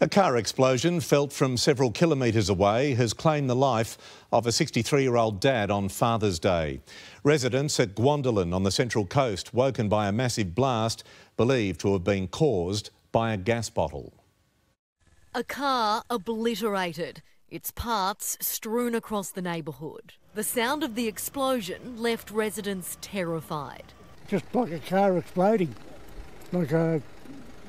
A car explosion felt from several kilometres away has claimed the life of a 63 year old dad on Father's Day. Residents at Gwandalan on the Central Coast woken by a massive blast believed to have been caused by a gas bottle. A car obliterated, its parts strewn across the neighbourhood. The sound of the explosion left residents terrified. Just like a car exploding, like a,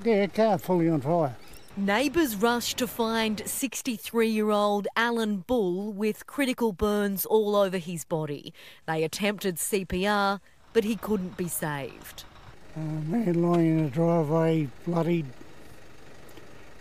yeah, a car fully on fire. Neighbours rushed to find 63 year old Alan Bull with critical burns all over his body. They attempted CPR, but he couldn't be saved. A man lying in the driveway, bloodied.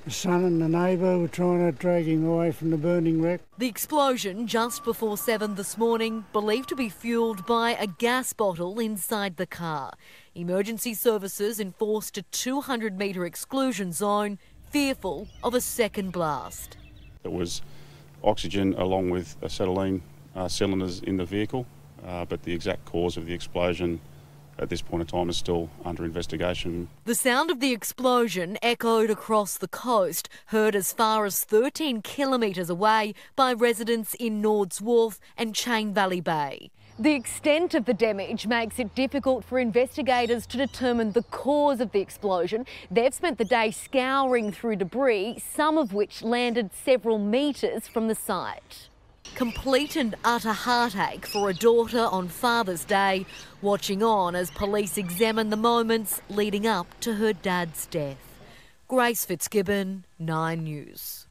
The son and the neighbour were trying to drag him away from the burning wreck. The explosion just before 7 this morning, believed to be fuelled by a gas bottle inside the car. Emergency services enforced a 200 metre exclusion zone fearful of a second blast. It was oxygen along with acetylene uh, cylinders in the vehicle, uh, but the exact cause of the explosion at this point in time is still under investigation. The sound of the explosion echoed across the coast, heard as far as 13 kilometres away by residents in Nords Wharf and Chain Valley Bay. The extent of the damage makes it difficult for investigators to determine the cause of the explosion. They've spent the day scouring through debris, some of which landed several metres from the site. Complete and utter heartache for a daughter on Father's Day, watching on as police examine the moments leading up to her dad's death. Grace Fitzgibbon, 9 News.